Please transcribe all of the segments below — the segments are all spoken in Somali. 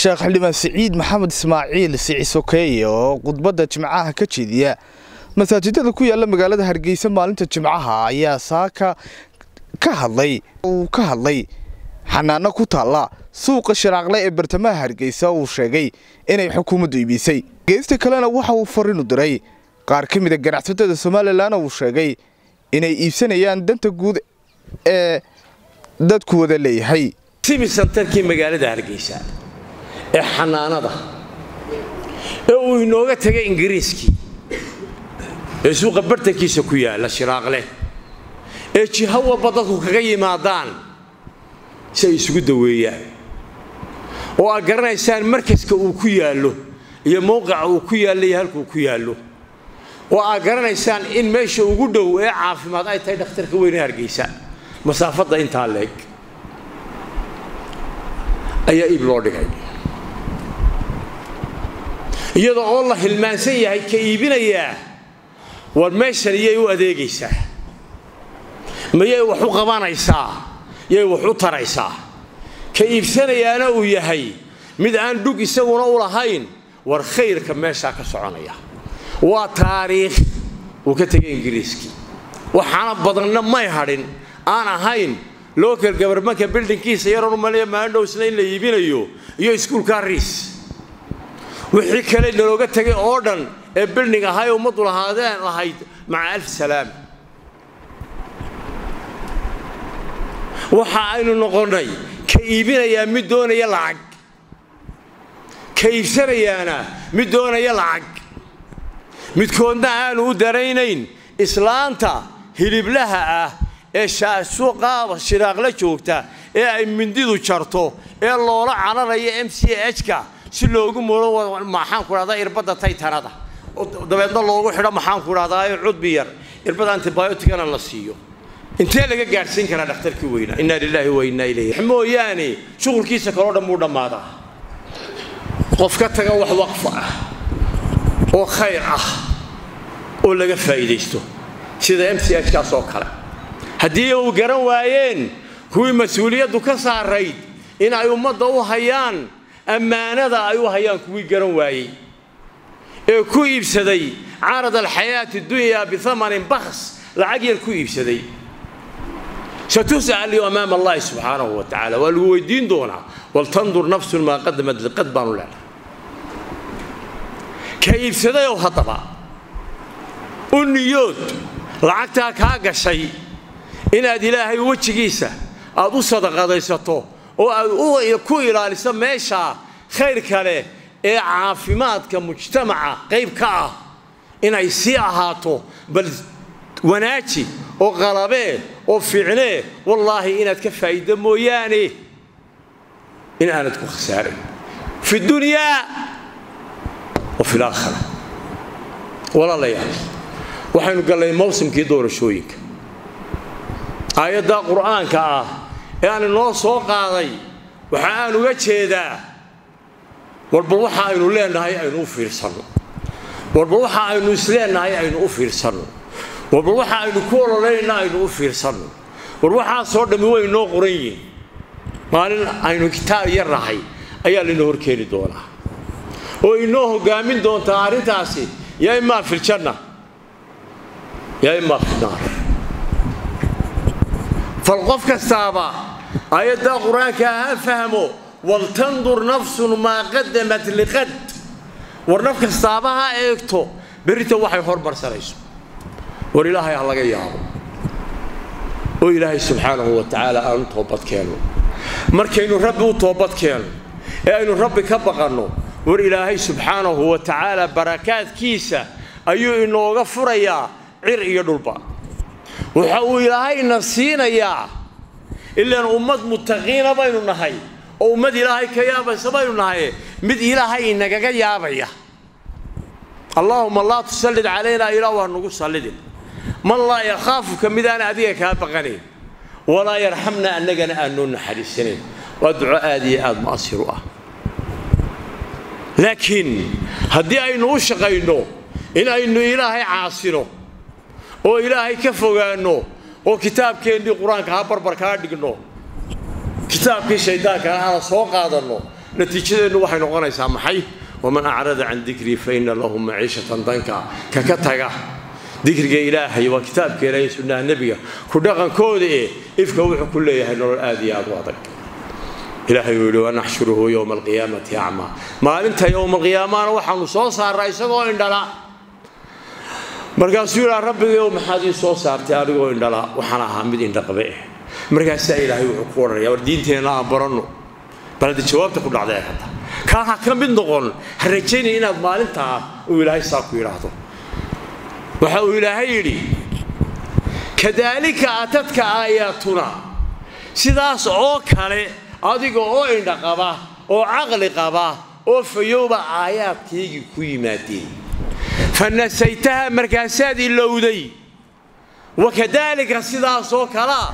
sheekh xildhibaan siciid maxamed ismaaciil siciid sokeeye oo khudbadda jimcaha ka jeediya. Masaajidada ku yaalla magaalada hargeysa maalinta jimcaha ayaa saaka ka hadlay uu ka hadlay xanaano ku taalla suuqa shiraaqle ee bartamaha hargeysa. Uu sheegay inay xukuumaddu iibisay. Geesta kalena waxa uu farinu diray. Qaar ka mida ganacsatada somalilan uu sheegay inay iibsanayaan danta guud ee dadku wada leeyahay. Sibi santarkii magaalada hargeysa ee xanaanada ee uu inooga tegay ingiriiskii ee suuqa bartankiisa ku yaalla shiraaqleh ee jiho walba dadku kaga yimaadaan si ay isugu daweeyaan oo aad garanaysaan markaska uu ku yaallo iyo mowqica uu ku yaallo iyo halkuu ku yaallo oo aad garanaysaan in meesha ugu dhow ee caafimaad ay tahay dhakhtarka weyne hargeysa masaafadda intaa leeg ayaa iib loo dhigay iyadoo oo la hilmaansan yahay ka iibinayaa war meeshan iyay u adeegaysaa. Mayay wax u qabanaysaa yay wax u taraysaa. Ka iibsanayaana uu yahay mid aan dhug isaguna u lahayn war khayrka meeshaa ka soconaya. Waa taariikh uu ka tegay ingiriiskii waxaana badanna may hadhin aan ahayn local gabarmanka bildinkiisa yaroon umaleya maandhowsna in la iibinayo iyo iskuulka riis wixii kale nalooga tegay oo dhan ee bilding ahaa ee ummaddu lahaadeen lahayd maca alf salaam. Waxa aynu noqonnay ka iibinayaa mid doonaya lacag. Ka iibsanayaana mid doonaya lacag. Midkoodna aanu u daraynayn islaanta hiliblaha ah ee suuqaaba shiraaqla joogta ee ay mindidu jarto ee loola cararaya m c h-ka si loogu mudo maxaanku dhahdaa irbadda taytanada dabeedna loogu xidho maxaanku dhahdaa cudbi yar. Irbada antibioticana la siiyo. Intee laga gaadhsiin karaa dhakhtarkii weynaa inna lilaahi wa innaa ilayhi mooyaane shuqulkiisa kaloo dhan buu dhammaadaa. Qof ka taga wax waqfa ah oo khayr ah oo laga faa'iidaysto. Sida m c h oo kale. Haddii uu garan waayeen kuwii mas'uuliyaddu ka saarayd in ay ummadda u hayaan ammaanada ay u hayaan kuwii garan waayey ee ku iibsaday carad alxayaati dunyaa biamanin bakhs lacag yar ku iibsaday. Satus'al amaama allahi subxaanahu wa tacala waa lagu weydiin doonaa waltandur nafsun maa qadamat liqad baanu leenahay ka iibsadayoo haddaba u niyood lacagtaa kaa gashay inaad ilaahay wejigiisa aad u sadaqadaysato oo aad ku ilaaliso meeshaa khayr kale ee caafimaadka mujtamaca qayb ka ah inay sii ahaato bal wanaaji oo qalabee oo fiicnee wallaahi inaad ka faa'iiddo mooyaane in aanad ku khasaarin. Fi dunyaa wa fi laakhira walaalayaal waxaynu gallay mawsimkii doorashooyinka. Aayadda qur'aanka ah ee aan soo qaaday waxa aan uga jeedaa warba waxa aynu leenahay aynu u fiirsanno warba waxa aynu isleenahay aynu u fiirsanno warba waxa aynu ku ololayna aynu u fiirsanno war waxaasoo dhammi way inoo qoran yihiin maalin aynu kitaab yar nahay ayaa lainoo horkeeni doonaa. Oo inoo hoggaamin doontaa arrintaasi yaa imaa filjanna yaa imaa filnaar fal qof kastaaba aayaddaa qur'aanka ha fahmo waltandur nafsun maa qadamat liqad. War naf kastaaba ha eegto berrita waxay hormarsanayso war ilaahay ha laga yaabo. Oo ilaahay subxaanahu wa tacaala aanu toobad keenno markaynu rabbi u toobad keenno ee aynu rabbi ka baqanno war ilaahay subxaanahu wa tacaala barakaadkiisa ayuu inooga furayaa cir iyo dhulba waxa uu ilaahayna siinayaa. Ilaan ummad muttaqiina baynu nahay. Oo ummad ilaahay ka yaabaysa baynu nahay. Mid ilaahay inagaga yaabaya. Allaahuma laa tusallid calaynaa ilaah waa nugu sallidin. Man laa yakhaafuka midaan adiga kaa baqanayn walaa yarxamna annagana aan noo naxariisanayn waa duco aad iyo aad mu'asir u ah. Laakiin haddii aynu u shaqayno in aynu ilaahay caasino oo ilaahay ka fogaanno oo kitaabkeennii qur'aanka ha barbar kaa dhigno kitaabkii shayddaanka ana soo qaadanno natiijadeennu waxay noqonaysaa maxay? Waman acrada can dikrii fa inna lahu maciishatan danka kaka taga. Dikriga ilaahay waa kitaabka ilaahay sunnaha nebiga. Ku dhaqankooda ee ifka wuxuu ku leeyahay nolol aad iyo aad u adag. Ilaahay uu yidhi wanaxshuruhu yowma alqiyaamati acmaa. Maalinta yowmaalqiyaamana waxaanu soo saarraa isagoo indhala markaasuu yidhaa rabbigayow maxaad ii soo saartay anigoo indhala waxaan ahaa mid indhaqabe. Ah markaasaa ilaahay wuxuu ku odhanaya war diinteenna aan baranno bal hadda jawaabta ku dhacday ee hadda. Kaa ha ka mid noqon ha rajaynaya inaad maalintaa uu ilaahay saa ku yidhaahdo. Waxa uu ilaahay yidhi kadaalika atadka aayaatuna sidaas oo kale adiga oo indha qaba oo caqli qaba oo fayowba aayaadkaygii ku yimaadeen fa nasaytaha markaasaad ilowday wakadaalika sidaasoo kalea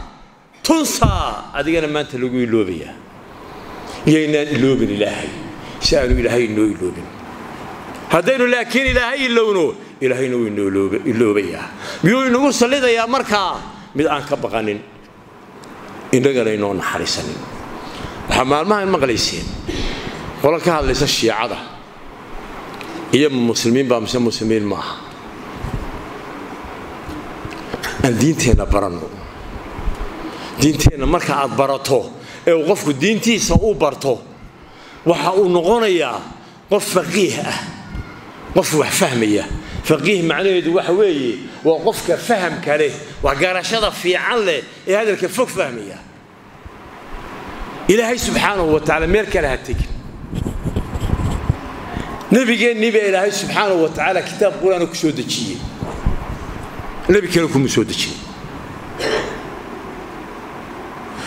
tunsaa adigana maanta lagu iloobayaa iyaynaan iloobin ilaahay si aanu ilaahay inoo iloobin haddaynu laakiin ilaahay ilowno ilaahayna wuu inoo iloobayaa miyuu inagu sallidayaa markaa mid aan ka baqanin innagana inoo naxariisanin waxaa maalmahan maqlayseen qola ka hadlaysa shiicada iyo muslimiin baa mise muslimiin maaha. Aan diinteenna baranno diinteenna marka aad barato ee qofku diintiisa u barto waxa uu noqonayaa qof faqiih ah qof wax fahmaya. Faqiih macnaheedu waxa weeye waa qofka fahamka leh wax garashada fiican leh ee hadalka fog fahmaya. Ilaahay subxaanahu wa tacaala meel kale ha tegin nebigeennii baa ilaahay subxaanahu wa tacaala kitaab qur'aana ku soo dejiyey. Nebi kale kuma soo dejiyey.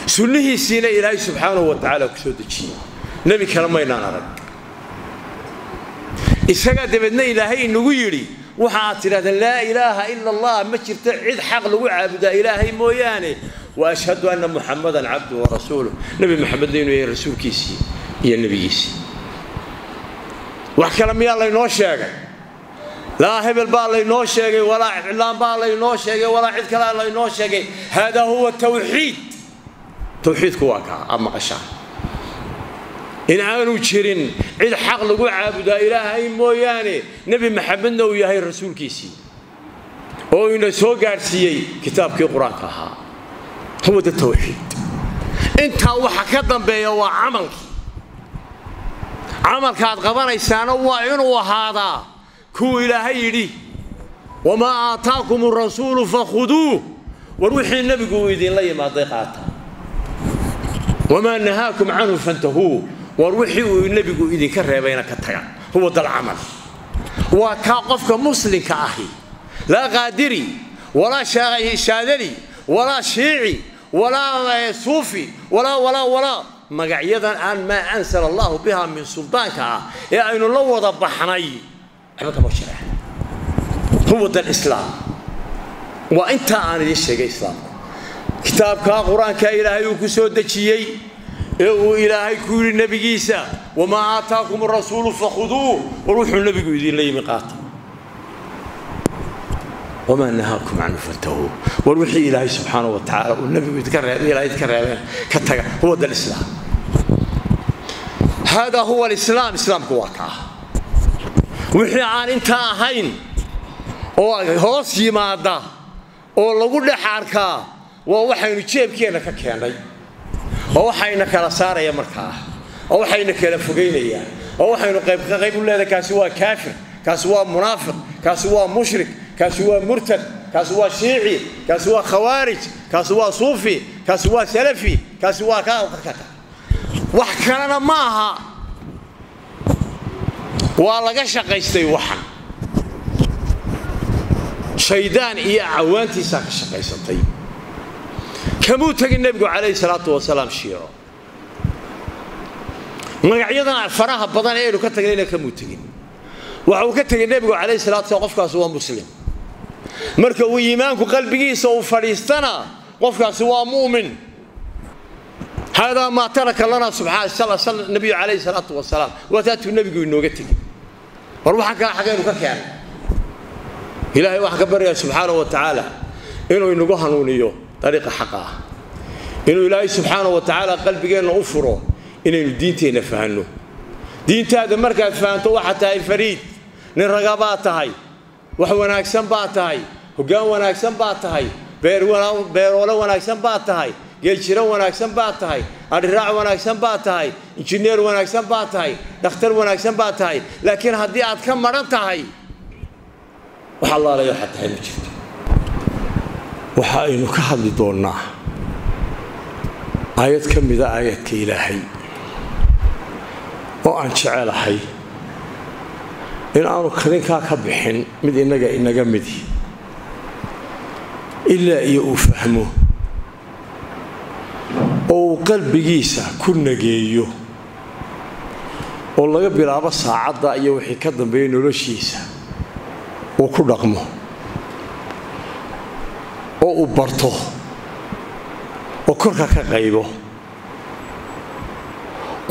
Sunnihiisiina ilaahay subxaanahu wa tacaala ku soo dejiyey. Nebi kale maynaan arag. Isagaa dabeedna ilaahay inagu yidhi waxa aad tidhahdeen laa ilaaha ila allah ma jirto cid xaq lagu caabudaa ilaahay mooyaane. Wa ashhadu anna muxamadan cabdu wa rasuuluh nebi maxamedna inuu yahay rasuulkiisii iyo nebigiisii wax kale miyaa laynoo sheegay? Laa hebel baa laynoo sheegay walaa iclaan baa laynoo sheegay walaa cid kalea laynoo sheegay. Haadaa huwa tawxiid. Tawxiidku waa kaa aad maqashaan in aanu jirin cid xaq lagu caabudaa ilaahay mooyaane nebi maxamedna uu yahay rasuulkiisii. Oo ina soo gaadhsiiyey kitaabkii qur'aanka ahaa. Huwada tawxiid. Intaa waxa ka dambeeya waa camalkii camalkaad qabanaysaana waa inuu ahaadaa kuwuu ilaahay yidhi wamaa aataakum arasuulu fakhuduuh war wixii nebigu uu idinla yimaaday qaata. Wamaa nahaakum canhu fantahuu. War wixii uu nebigu idinka reebayna ka taga huwa dalcamal waa kaa qofka muslimka ahi. Laa qaadiri walaa shaadali walaa shiici walaa suufi walaa walaa walaa مقعيدا أن ما أنزل الله بها من سلطانك يا اين الله ضبحني عبك مشرع ده الإسلام وأنت أنا ليش شيء إسلام كتابك القرآن كإلهي وكسود شيء أو إلهي كل النبي جيسا وما آتاكم الرسول فخذوه وروح النبي يدين لي مقاطع وما نهاكم عنه فانتهوا والوحي إلهي سبحانه وتعالى والنبي يتكرر إلهي يتكرر كتاب هو الإسلام haadaa huwa alislaam islaamku waa kaa wixii aan intaa ahayn oo hoos yimaada oo lagu dhex arkaa waa waxaynu jeebkeenna ka keennay oo waxayna kala saaraya markaa oo waxayna kala fogaynayaan oo waxaynu qaybka qayb u leedahay kaasi waa kaafir kaasi waa munaafiq kaasi waa mushrik kaasi waa murtad kaasi waa shiici kaasi waa khawaarij kaasi waa suufi kaasi waa salafi kaasi waa kakata wax kalena ma aha waa laga shaqaystay waxan shaydaan iyo cawaantiisaa ka shaqaysatay kamuu tegin nebigu calayhi salaatu wasalaam shiico magacyadan faraha badan ee aynu ka tagnayna kamuu tegin. Waxa uu ka tegay nebigu calayhi salatu wasalaam qofkaasi waa muslim. Marka uu iimaanku qalbigiisa uu fadhiistana qofkaasi waa mu'min haadaa maa taraka lana subxaana nabiyu calayhi salaatu wasalaam wataatuu nebigu inooga tegin war waxaan kala xagaynu ka keenay ilaahay waxaan ka baryaa subxaana wa tacaala inuu inagu hanuuniyo dariiqa xaqa ah inuu ilaahay subxaana wa tacaala qalbigeenna u furo inaynu diinteenna fahanno diintaada markaad fahanto waxaad tahay fariid nin raga baad tahay wax wanaagsan baad tahay hoggaan wanaagsan baad tahay beeroole wanaagsan baad tahay geeljiro wanaagsan baad tahay adhiraac wanaagsan baad tahay injineer wanaagsan baad tahay dhakhtar wanaagsan baad tahay laakiin haddii aad ka madhan tahay wax waxaad tahay ma jirto. Waxa aynu ka hadli doonnaa aayad ka mida aayadka ilaahay oo aan jecelahay in aanu kadinkaa ka bixin mid innaga inaga midi ilaa iyo uu fahmo qalbigiisa ku nageeyo oo laga bilaabo saacadda iyo wixii ka dambeeya noloshiisa uu ku dhaqmo oo uu barto oo korka ka qaybo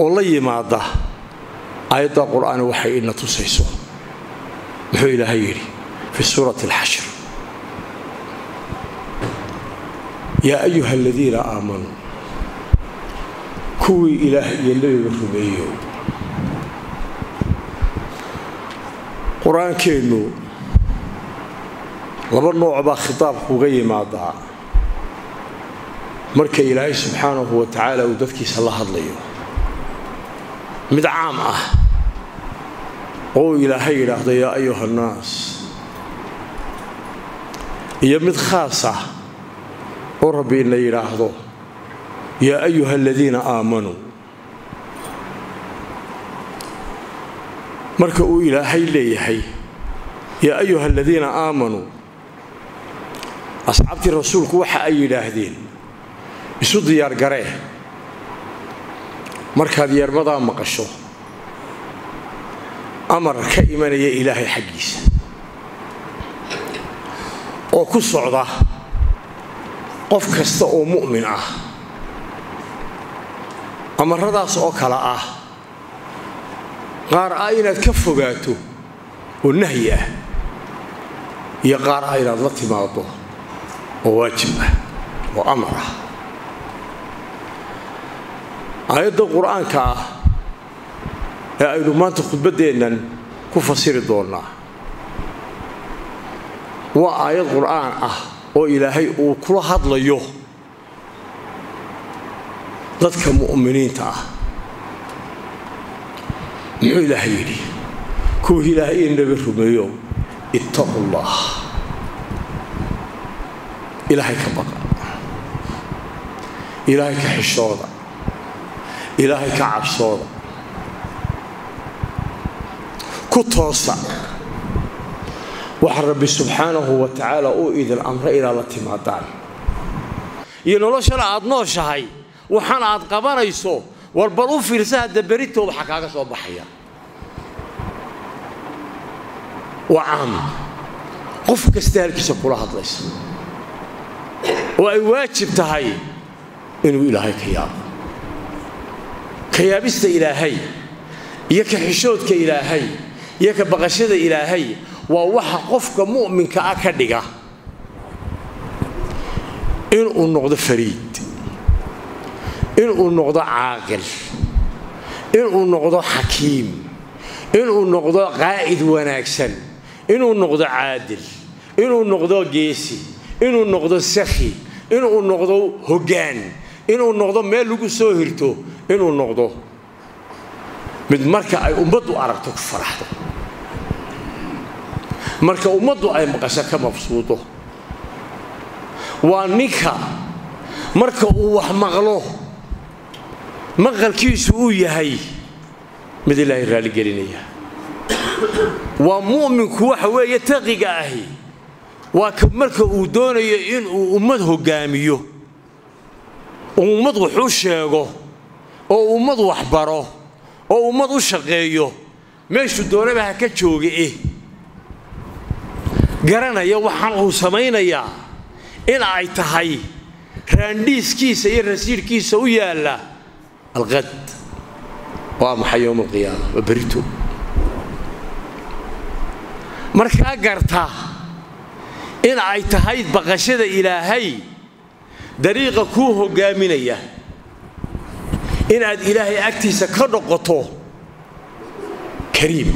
oo la yimaada aayadda qur'aan waxay ina tusayso. Muxuu ilaahay yidhi fi suurati alxashr yaa ayuha aladiina aamanuu kuwii ilaah iyo nebiga rumeeyo qur'aankeennu laba nooc baa khitaabku uga yimaadaa. Marka ilaahay subxaanahu wa tacaala uu dadkiisa la hadlayo. Mid caam ah oo uu ilaahay yidhaahdo yaa ayuha annaas iyo mid khaas ah oo rabbi ina yidhaahdo yaa ayuha aladiina aamanuu marka uu ilaahay leeyahay yaa ayuha aladiina aamanuu asxaabtii rasuulku waxa ay yidhaahdeen isu diyaargaree markaad yeermadaa maqasho amar ka imanaya ilaahay xaggiisa oo ku socda qof kasta oo mu'min ah amaradaas oo kale ah. Qaar ah inaad ka fogaato oo nahyi ah iyo qaar ah inaad la timaado oo waajib ah oo amar ah. Aayadda qur'aanka ah ee aynu maanta khudbaddeennan ku fasiri doonnaa waa aayad qur'aan ah oo ilaahay uu kula hadlayo dadka mu'miniinta ah. Muxuu ilaahay yidhi? Kuwa ilaahay nebi rumeeyo ittaqu llah ilaahay ka baqa. Ilaahay ka xishooda. Ilaahay ka cabsooda. Ku toosa. Waxa rabbi subxaanahu wa tacaala uu idin amre inaad la timaadaan. Iyo noloshana aad nooshahay waxaana aad qabanayso war bal u fiirsa hadda berito waxa kaaga soo baxaya. Waa caam. Qof kasta halkiisa kula hadlaysa. Oo ay waajib tahay inuu ilaahay ka yaabo. Ka yaabista ilaahay iyo ka xishoodka ilaahay iyo ka baqashada ilaahay waa waxa qofka mu'minka ah ka dhiga. Inuu noqdo fariid inuu noqdo caaqil. Inuu noqdo xakiim. Inuu noqdo qaa'id wanaagsan. Inuu noqdo caadil. Inuu noqdo geesi. Inuu noqdo sakhi inuu noqdo hoggaan. Inuu noqdo meel lagu soo hirto. Inuu noqdo mid marka ay ummaddu aragto ku faraxdo. Marka ummaddu ay maqasho ka mabsuudo. Waa ninka marka uu wax maqlo maqalkiisu uu yahay mid ilaahay raaligelinaya waa mu'minku waxa weeye taqiga ahi. Waa ka marka uu doonayo inuu ummad hoggaamiyo oo ummad wax sheego. Oo ummad wax baro. Oo ummad u shaqeeyo. Meeshuu doonaba ha ka jooga eh. Garanaya waxaan uu samaynayaa in ay tahay raandhiiskiisa iyo rasiidhkiisa u yaalla alqad waa maxay yowma alqiyaama? waa berito. markaa garta in ay tahay baqashada ilaahay dariiqa kuu hoggaaminaya inaad ilaahay agtiisa ka noqoto kariim